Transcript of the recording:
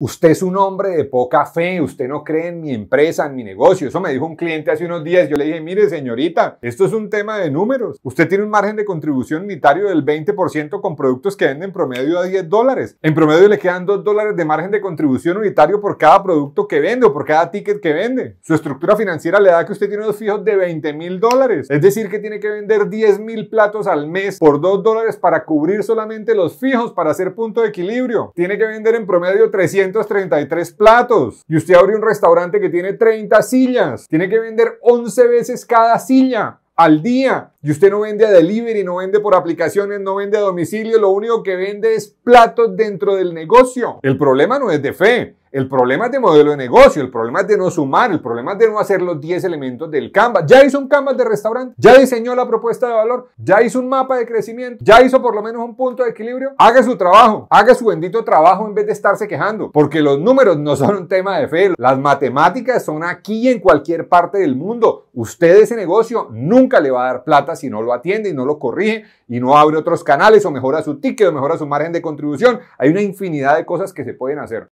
Usted es un hombre de poca fe, usted no cree en mi empresa, en mi negocio. Eso me dijo un cliente hace unos días. Yo le dije, mire señorita, esto es un tema de números. Usted tiene un margen de contribución unitario del 20% con productos que venden promedio a 10 dólares. En promedio le quedan 2 dólares de margen de contribución unitario por cada producto que vende o por cada ticket que vende. Su estructura financiera le da que usted tiene unos fijos de 20 mil dólares. Es decir, que tiene que vender 10 mil platos al mes por 2 dólares para cubrir solamente los fijos para hacer punto de equilibrio. Tiene que vender en promedio 300 333 platos y usted abre un restaurante que tiene 30 sillas. Tiene que vender 11 veces cada silla al día. Y usted no vende a delivery, no vende por aplicaciones, no vende a domicilio, lo único que vende es platos dentro del negocio. El problema no es de fe, el problema es de modelo de negocio, el problema es de no sumar, el problema es de no hacer los 10 elementos del Canvas. Ya hizo un Canvas de restaurante, ya diseñó la propuesta de valor, ya hizo un mapa de crecimiento, ya hizo por lo menos un punto de equilibrio. Haga su trabajo, haga su bendito trabajo en vez de estarse quejando, porque los números no son un tema de fe, las matemáticas son aquí en cualquier parte del mundo. Usted ese negocio nunca le va a dar plata si no lo atiende y no lo corrige y no abre otros canales o mejora su ticket o mejora su margen de contribución. Hay una infinidad de cosas que se pueden hacer.